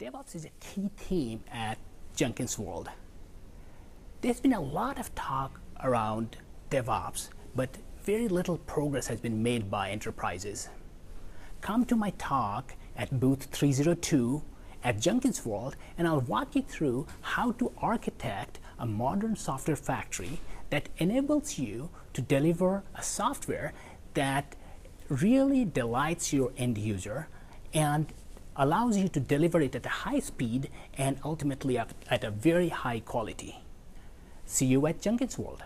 DevOps is a key theme at Jenkins World. There's been a lot of talk around DevOps, but very little progress has been made by enterprises. Come to my talk at booth 302 at Jenkins World and I'll walk you through how to architect a modern software factory that enables you to deliver a software that really delights your end user and allows you to deliver it at a high speed and ultimately at, a very high quality. See you at Jenkins World.